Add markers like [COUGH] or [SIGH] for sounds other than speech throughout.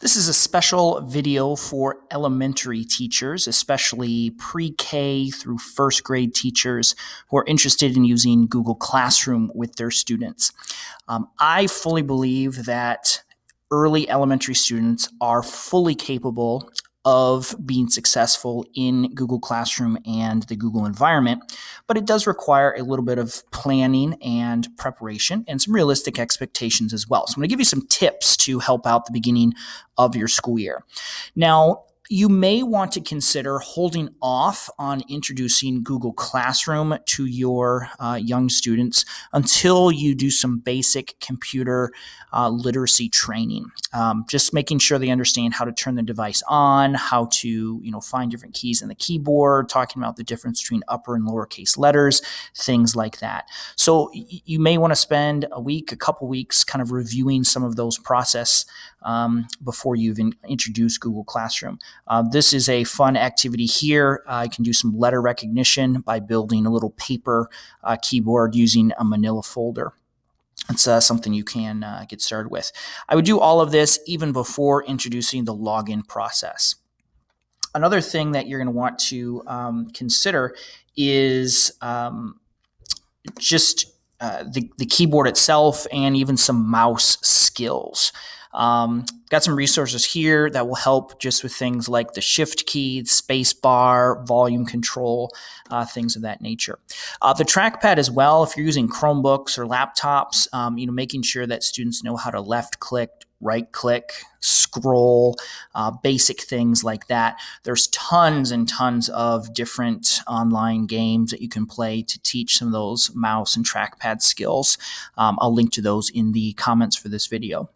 This is a special video for elementary teachers, especially pre K through first grade teachers who are interested in using Google Classroom with their students. Um, I fully believe that early elementary students are fully capable of being successful in Google Classroom and the Google environment, but it does require a little bit of planning and preparation and some realistic expectations as well. So I'm going to give you some tips to help out the beginning of your school year. Now, you may want to consider holding off on introducing Google Classroom to your uh, young students until you do some basic computer uh, literacy training. Um, just making sure they understand how to turn the device on, how to you know find different keys in the keyboard, talking about the difference between upper and lowercase letters, things like that. So you may want to spend a week, a couple weeks, kind of reviewing some of those process um, before you even introduce Google Classroom. Uh, this is a fun activity here. Uh, can do some letter recognition by building a little paper uh, keyboard using a manila folder. It's uh, something you can uh, get started with. I would do all of this even before introducing the login process. Another thing that you're going to want to um, consider is um, just uh, the, the keyboard itself and even some mouse skills. Um, got some resources here that will help just with things like the shift key, space bar, volume control, uh, things of that nature. Uh, the trackpad as well, if you're using Chromebooks or laptops, um, you know, making sure that students know how to left click, right click, scroll, uh, basic things like that. There's tons and tons of different online games that you can play to teach some of those mouse and trackpad skills. Um, I'll link to those in the comments for this video.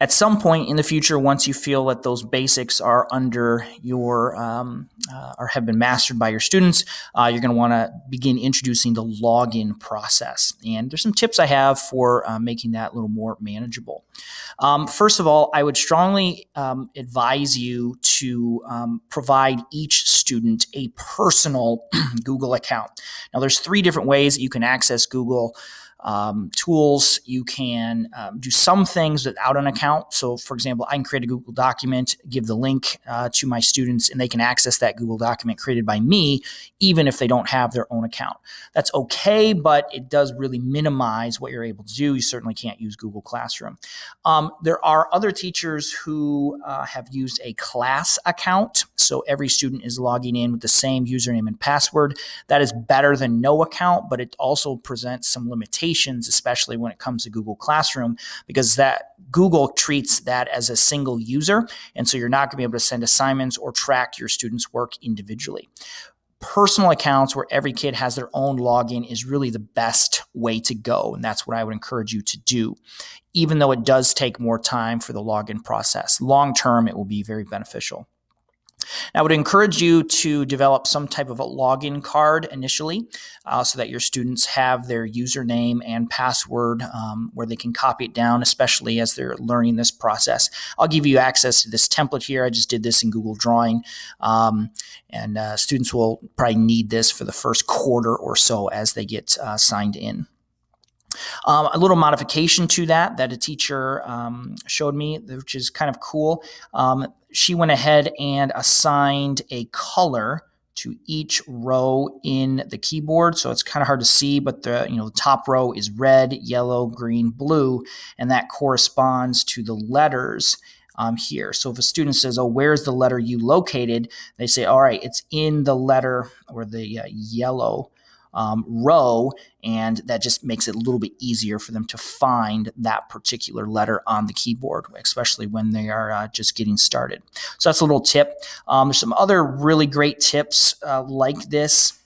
At some point in the future, once you feel that those basics are under your um, uh, or have been mastered by your students, uh, you're going to want to begin introducing the login process. And there's some tips I have for uh, making that a little more manageable. Um, first of all, I would strongly um, advise you to um, provide each student a personal [CLEARS THROAT] Google account. Now, there's three different ways that you can access Google um, tools. You can um, do some things without an account. So, for example, I can create a Google document, give the link uh, to my students, and they can access that Google document created by me, even if they don't have their own account. That's okay, but it does really minimize what you're able to do. You certainly can't use Google Classroom. Um, there are other teachers who uh, have used a class account. So, every student is logging in with the same username and password. That is better than no account, but it also presents some limitations especially when it comes to Google Classroom, because that Google treats that as a single user. And so you're not going to be able to send assignments or track your students' work individually personal accounts where every kid has their own login is really the best way to go. And that's what I would encourage you to do, even though it does take more time for the login process. Long term, it will be very beneficial. I would encourage you to develop some type of a login card initially uh, so that your students have their username and password um, where they can copy it down, especially as they're learning this process. I'll give you access to this template here. I just did this in Google Drawing, um, and uh, students will probably need this for the first quarter or so as they get uh, signed in. Um, a little modification to that that a teacher um, showed me, which is kind of cool. Um, she went ahead and assigned a color to each row in the keyboard. So it's kind of hard to see, but the you know the top row is red, yellow, green, blue, and that corresponds to the letters um, here. So if a student says, "Oh, where's the letter you located?" They say, "All right, it's in the letter or the uh, yellow." Um, row, and that just makes it a little bit easier for them to find that particular letter on the keyboard, especially when they are uh, just getting started. So that's a little tip. Um, there's some other really great tips uh, like this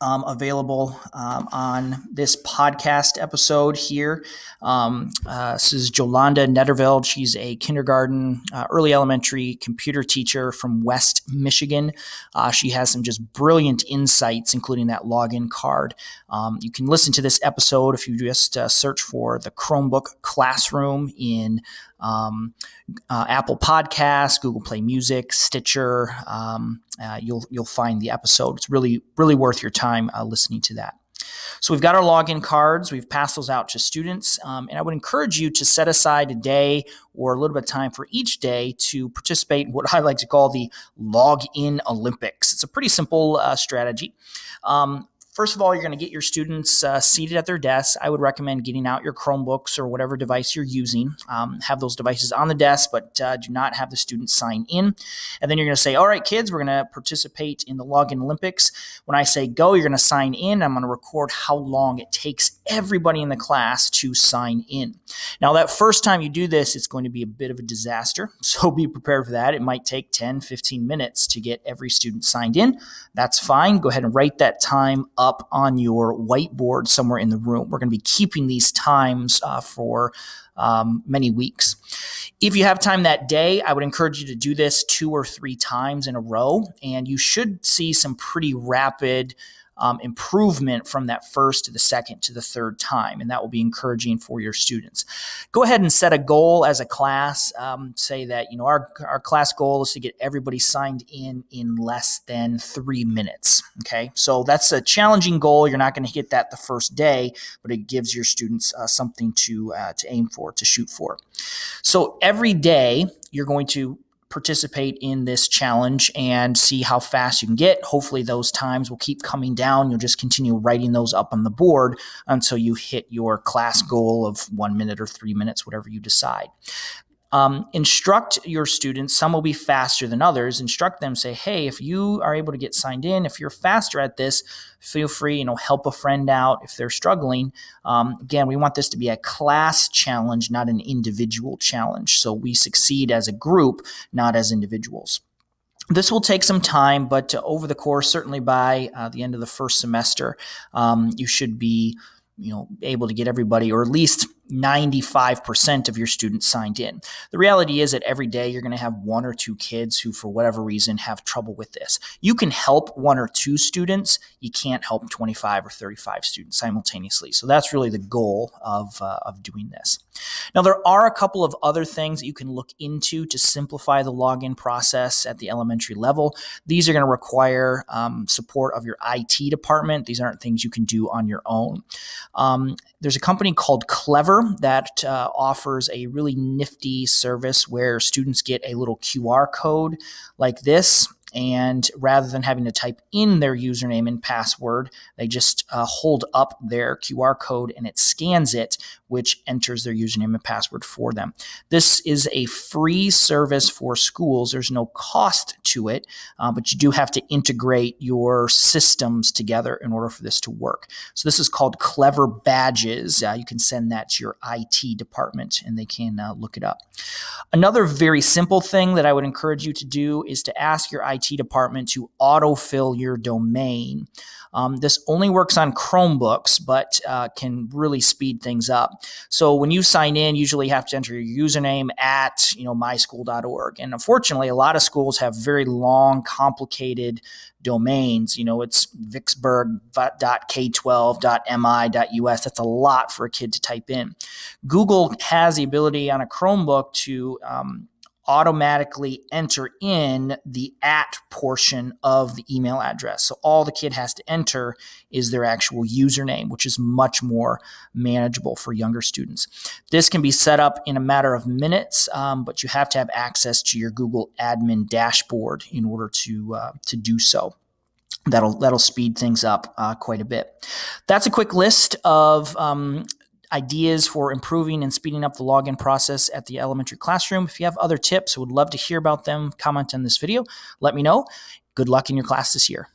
um, available um, on this podcast episode here. Um, uh, this is Jolanda Netterveld. She's a kindergarten, uh, early elementary computer teacher from West Michigan. Uh, she has some just brilliant insights, including that login card. Um, you can listen to this episode if you just uh, search for the Chromebook Classroom in um, uh, Apple Podcasts, Google Play Music, Stitcher. Um, uh, you'll you'll find the episode. It's really really worth your time uh, listening to that. So we've got our login cards. We've passed those out to students. Um, and I would encourage you to set aside a day or a little bit of time for each day to participate in what [LAUGHS] I like to call the Login Olympics. It's a pretty simple uh, strategy. Um, First of all, you're going to get your students uh, seated at their desks. I would recommend getting out your Chromebooks or whatever device you're using. Um, have those devices on the desk, but uh, do not have the students sign in. And then you're going to say, all right, kids, we're going to participate in the Login Olympics. When I say go, you're going to sign in. I'm going to record how long it takes everybody in the class to sign in. Now, that first time you do this, it's going to be a bit of a disaster. [LAUGHS] So be prepared for that. It might take 10, 15 minutes to get every student signed in. That's fine. Go ahead and write that time up up on your whiteboard somewhere in the room. We're going to be keeping these times uh, for um, many weeks. If you have time that day, I would encourage you to do this two or three times in a row, and you should see some pretty rapid um, improvement from that first to the second to the third time, and that will be encouraging for your students. Go ahead and set a goal as a class. Um, say that you know our our class goal is to get everybody signed in in less than three minutes. Okay, so that's a challenging goal. You're not going to hit that the first day, but it gives your students uh, something to uh, to aim for, to shoot for. So every day you're going to participate in this challenge and see how fast you can get. Hopefully, those times will keep coming down. You'll just continue writing those up on the board until you hit your class goal of one minute or three minutes, whatever you decide. Um, instruct your students. Some will be faster than others. Instruct them. Say, hey, if you are able to get signed in, if you're faster at this, feel free. You know, help a friend out if they're struggling. Um, again, we want this to be a class challenge, not an individual challenge. So we succeed as a group, not as individuals. This will take some time, but over the course, certainly by uh, the end of the first semester, um, you should be you know able to get everybody or at least 95% of your students signed in. The reality is that every day you're going to have one or two kids who, for whatever reason, have trouble with this. You can help one or two students. You can't help 25 or 35 students simultaneously. So that's really the goal of, uh, of doing this. Now, there are a couple of other things that you can look into to simplify the login process at the elementary level. These are going to require um, support of your IT department. These aren't things you can do on your own. Um, there's a company called Clever that uh, offers a really nifty service where students get a little QR code like this and rather than having to type in their username and password, they just uh, hold up their QR code and it scans it, which enters their username and password for them. This is a free service for schools. There's no cost to it, uh, but you do have to integrate your systems together in order for this to work. So this is called Clever Badges. Uh, you can send that to your IT department and they can uh, look it up. Another very simple thing that I would encourage you to do is to ask your IT department to autofill your domain. Um, this only works on Chromebooks, but uh, can really speed things up. So when you sign in, you usually have to enter your username at you know myschool.org. And unfortunately, a lot of schools have very long, complicated domains. You know, it's vicksburg.k12.mi.us. That's a lot for a kid to type in. Google has the ability on a Chromebook to um, automatically enter in the at portion of the email address. So all the kid has to enter is their actual username, which is much more manageable for younger students. This can be set up in a matter of minutes, um, but you have to have access to your Google admin dashboard in order to uh, to do so that'll that'll speed things up uh, quite a bit. That's a quick list of um, ideas for improving and speeding up the login process at the elementary classroom. If you have other tips, would love to hear about them. Comment on this video. Let me know. Good luck in your class this year.